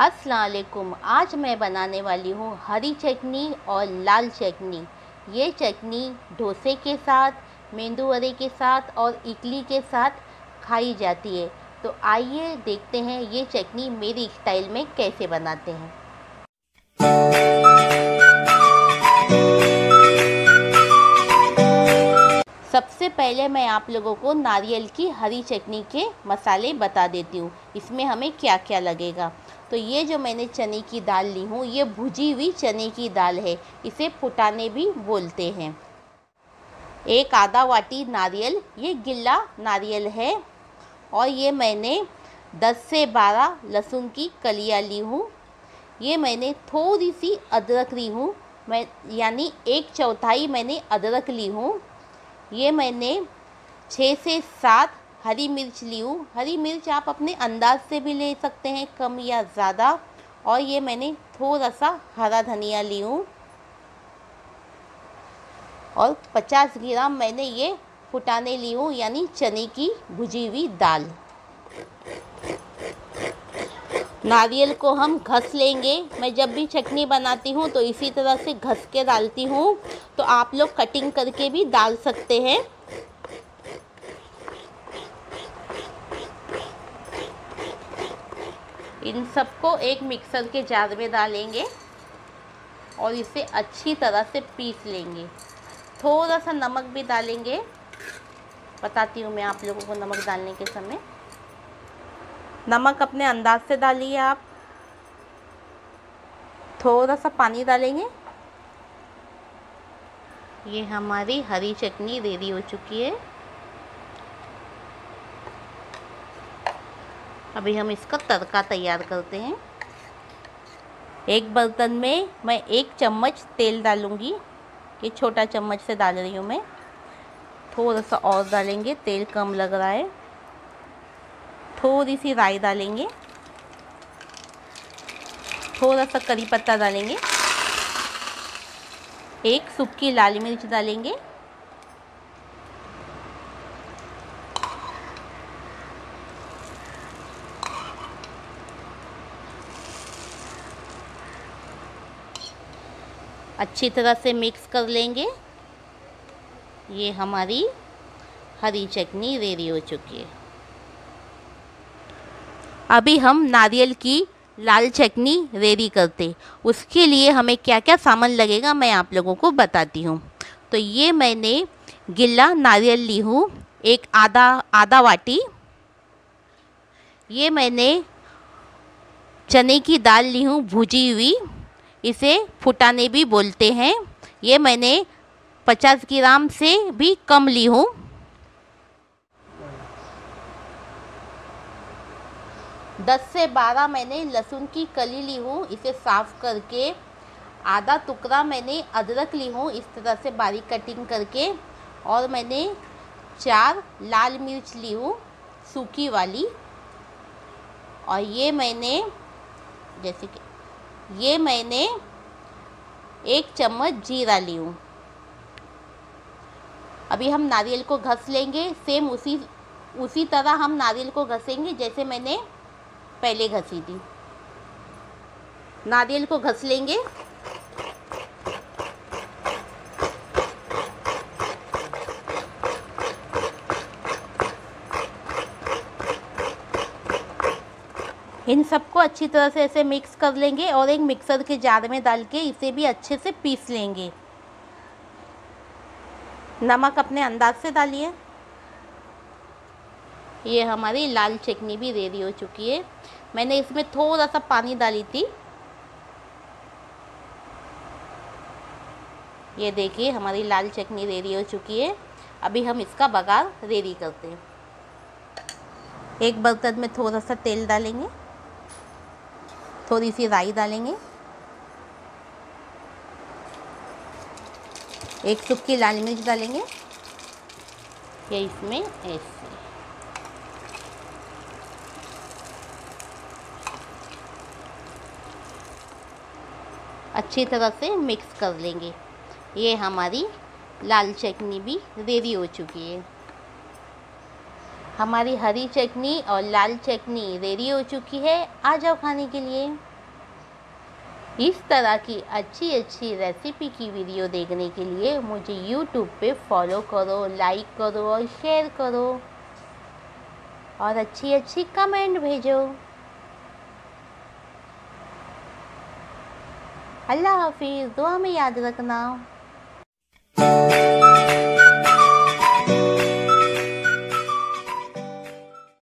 अस्सलाम वालेकुम आज मैं बनाने वाली हूँ हरी चटनी और लाल चटनी। ये चटनी डोसे के साथ, मेंदू वड़े के साथ और इडली के साथ खाई जाती है। तो आइए देखते हैं ये चटनी मेरी स्टाइल में कैसे बनाते हैं। सबसे पहले मैं आप लोगों को नारियल की हरी चटनी के मसाले बता देती हूँ। इसमें हमें क्या क्या लगेगा? तो ये जो मैंने चने की दाल ली हूँ, ये भुजी हुई चने की दाल है। इसे फुटाने भी बोलते हैं। एक आधा वाटी नारियल, ये गिल्ला नारियल है। और ये मैंने 10 से 12 लहसुन की कलियाँ ली हूँ। ये मैंने थोड़ी सी अदरक ली हूँ। मैं, यानी एक चौथाई मैंने अदरक ली हूँ। ये मैंने छः से सात हरी मिर्च ली हूँ हरी मिर्च आप अपने अंदाज से भी ले सकते हैं, कम या ज़्यादा। और ये मैंने थोड़ा सा हरा धनिया ली हूँ और 50 ग्राम मैंने ये फुटाने ली हूँ यानी चने की भुजी हुई दाल। नारियल को हम घस लेंगे। मैं जब भी चटनी बनाती हूँ तो इसी तरह से घस के डालती हूँ। तो आप लोग कटिंग करके भी डाल सकते हैं। इन सबको एक मिक्सर के जार में डालेंगे और इसे अच्छी तरह से पीस लेंगे। थोड़ा सा नमक भी डालेंगे। बताती हूँ मैं आप लोगों को नमक डालने के समय। नमक अपने अंदाज से डालिए आप। थोड़ा सा पानी डालेंगे। ये हमारी हरी चटनी रेडी हो चुकी है। अभी हम इसका तड़का तैयार करते हैं। एक बर्तन में मैं एक चम्मच तेल डालूँगी, ये छोटा चम्मच से डाल रही हूँ मैं। थोड़ा सा और डालेंगे, तेल कम लग रहा है। थोड़ी सी राई डालेंगे। थोड़ा सा करी पत्ता डालेंगे। एक सूखी लाल मिर्च डालेंगे। अच्छी तरह से मिक्स कर लेंगे। ये हमारी हरी चटनी रेडी हो चुकी है। अभी हम नारियल की लाल चटनी रेडी करते उसके लिए हमें क्या क्या सामान लगेगा मैं आप लोगों को बताती हूँ। तो ये मैंने गिल्ला नारियल ली हूँ, एक आधा आधा वाटी। ये मैंने चने की दाल ली हूँ, भुजी हुई। इसे फुटाने भी बोलते हैं। ये मैंने 50 ग्राम से भी कम ली हूँ। दस से बारह मैंने लहसुन की कली ली हूँ। इसे साफ़ करके आधा टुकड़ा मैंने अदरक ली हूँ। इस तरह से बारीक कटिंग करके और मैंने चार लाल मिर्च ली हूँ सूखी वाली। और ये मैंने जैसे कि ये मैंने एक चम्मच जीरा ली हूँ। अभी हम नारियल को घस लेंगे सेम उसी उसी तरह हम नारियल को घसेंगे जैसे मैंने पहले घसी थी। नारियल को घस लेंगे। इन सबको अच्छी तरह से ऐसे मिक्स कर लेंगे और एक मिक्सर के जार में डाल के इसे भी अच्छे से पीस लेंगे। नमक अपने अंदाज से डालिए। ये हमारी लाल चटनी भी रेडी हो चुकी है। मैंने इसमें थोड़ा सा पानी डाली थी। ये देखिए, हमारी लाल चटनी रेडी हो चुकी है। अभी हम इसका बघार रेडी करते हैं। एक बर्तन में थोड़ा सा तेल डालेंगे। थोड़ी सी राई डालेंगे। एक सूखी लाल मिर्च डालेंगे। ये इसमें ऐसे। अच्छी तरह से मिक्स कर लेंगे। ये हमारी लाल चटनी भी रेडी हो चुकी है। हमारी हरी चटनी और लाल चटनी रेडी हो चुकी है। आ जाओ खाने के लिए। इस तरह की अच्छी अच्छी रेसिपी की वीडियो देखने के लिए मुझे यूट्यूब पे फॉलो करो लाइक करो और शेयर करो। और अच्छी अच्छी कमेंट भेजो। अल्लाह हाफिज़, दुआ में याद रखना।